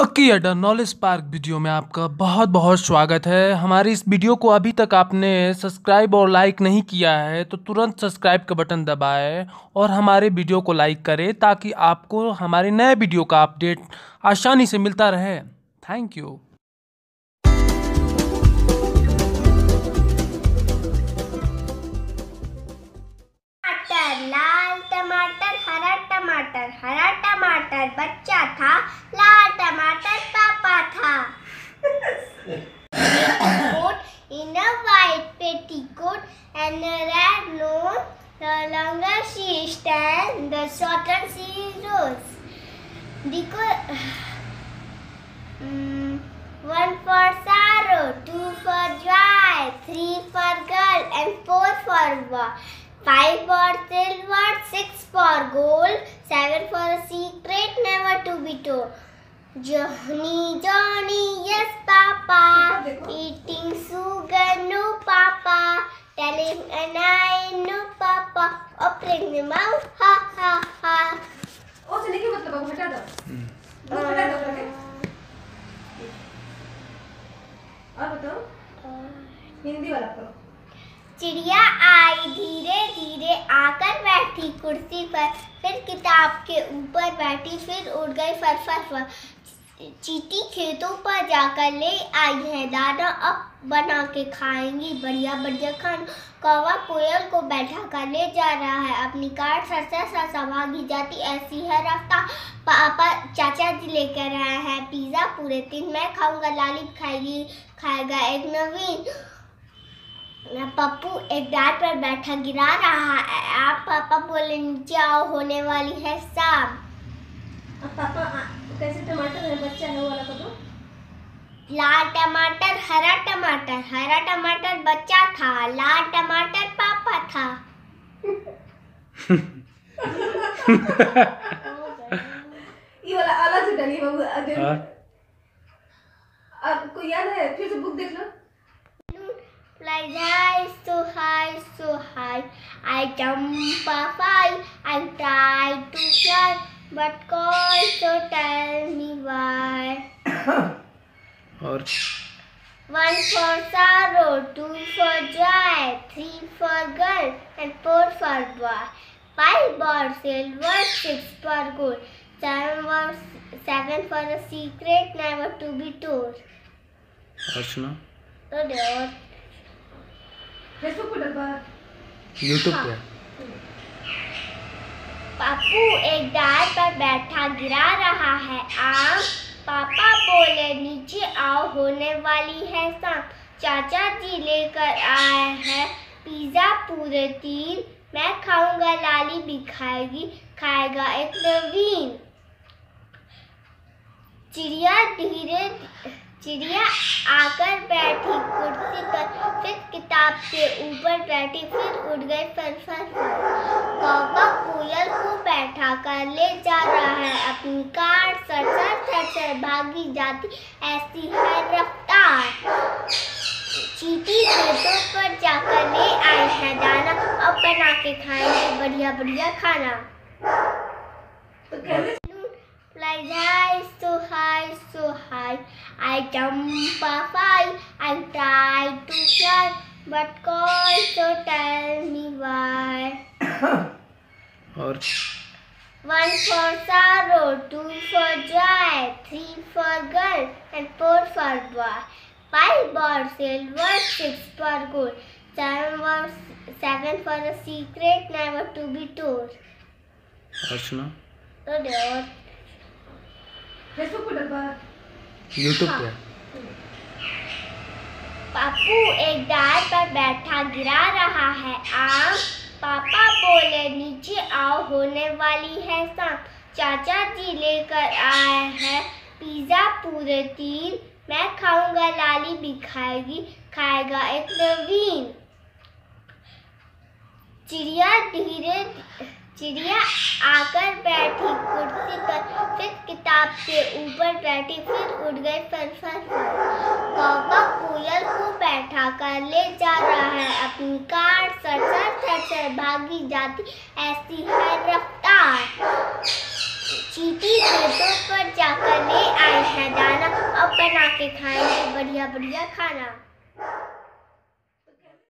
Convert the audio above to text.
Okay अडा knowledge park video में आपका बहुत बहुत स्वागत है। हमारी इस वीडियो को अभी तक आपने सब्सक्राइब और लाइक नहीं किया है तो तुरंत सब्सक्राइब का बटन दबाएँ और हमारे वीडियो को लाइक करें ताकि आपको हमारे नए वीडियो का अपडेट आसानी से मिलता रहे। थैंक यू लाल टमाटर, हरा टमाटर हरा टमाटर, बच्चा था, लाल टमाटर पापा था coat in a white petticoat and a red nose the longer she stands the shorter she grows because mm, one for sorrow two for joy three for girl and four for boy Five for silver, six for gold, seven for a secret never to be told. Johnny, Johnny, yes, Papa. Eating sugar, no, Papa. Telling an I, no, Papa. Opening the mouth, ha, ha, ha. ओ से नहीं मतलब अब हटा दो वो हटा दो करके और बताओ हिंदी वाला करो चिड़िया आई धीरे धीरे आकर बैठी कुर्सी पर फिर किताब के ऊपर बैठी, फिर उड़ गई, फर फर फर। चीटी खेतों पर जाकर ले आई है। दाना अब बना के खाएँगी। बढ़िया बढ़िया खाना। कौवा कोयल को बैठा कर ले जा रहा है। अपनी कार सरसा सरसा भागी जाती। ऐसी है रास्ता। पापा, चाचा जी लेकर आए हैं। पिज्जा पूरे दिन मैं खाऊँगा। लाली खाएगी, खाएगा एक नवीन। पप्पू एक डाल पर बैठा गिरा रहा है। आप पापा बोले नीचे आओ होने वाली है शाम। अब पापा कैसे टमाटर है? बच्चा है वो वाला करो लाल टमाटर हरा टमाटर। हरा टमाटर बच्चा था लाल टमाटर पापा था। ये वाला अलग से डली बाबू अगर आपको याद है? फिर से बुक देख लो। Flies high, so high, so high. I jump up high, I try to fly, but call so tell me why. और One for sorrow, two for joy, three for girl, and four for boy. Five for silver, six for gold, seven for seven for a secret never to be told. और सुना तो देवर Facebook पर डलवा YouTube पे पापू एक डाल पर बैठा गिरा रहा है आम पापा बोले नीचे आओ होने वाली है शाम चाचा जी लेकर आए हैं पिज्जा पूरे तीन मैं खाऊँगा लाली भी खाएगी खाएगा एक नवीन चिड़िया धीरे चिड़िया आकर बैठी, कुर्सी पर फिर किताब के ऊपर बैठी, फिर उड़ गई, फर फर कौवा कोयल को बैठा कर ले जा रहा है। अपनी car sir sir sir sir भागी जाती, ऐसी है रफ्तार। चीटी खेतों पर जाकर ले आए हैं दाना और बना के खाएँगे बढ़िया बढ़िया खाना। तो Flies high, so high, so high. I jump up high, I try to fly, but call so tell me why. और One for sorrow, two for joy, three for girl, and four for boy. Five for silver, six for gold, seven for seven for a secret never to be told. और सुना तो देवर Facebook पर डलवा YouTube पे। पापू एक डाल पर बैठा गिरा रहा है। आम पापा बोले नीचे आओ होने वाली है शाम। चाचा जी लेकर आए हैं पिज्जा पूरे तीन। मैं खाऊँगा लाली भी खाएगी खाएगा एक नवीन। चिड़िया धीरे चिड़िया आकर बैठी, कुर्सी पर फिर किताब के ऊपर बैठी, फिर उड़ गई फर कौवा कोयल को बैठा कर ले जा रहा है। अपनी car sir sir sir sir भागी जाती, ऐसी है रफ्तार। चीटी खेतों पर जाकर ले आए हैं के खाएँगे बढ़िया बढ़िया खाना।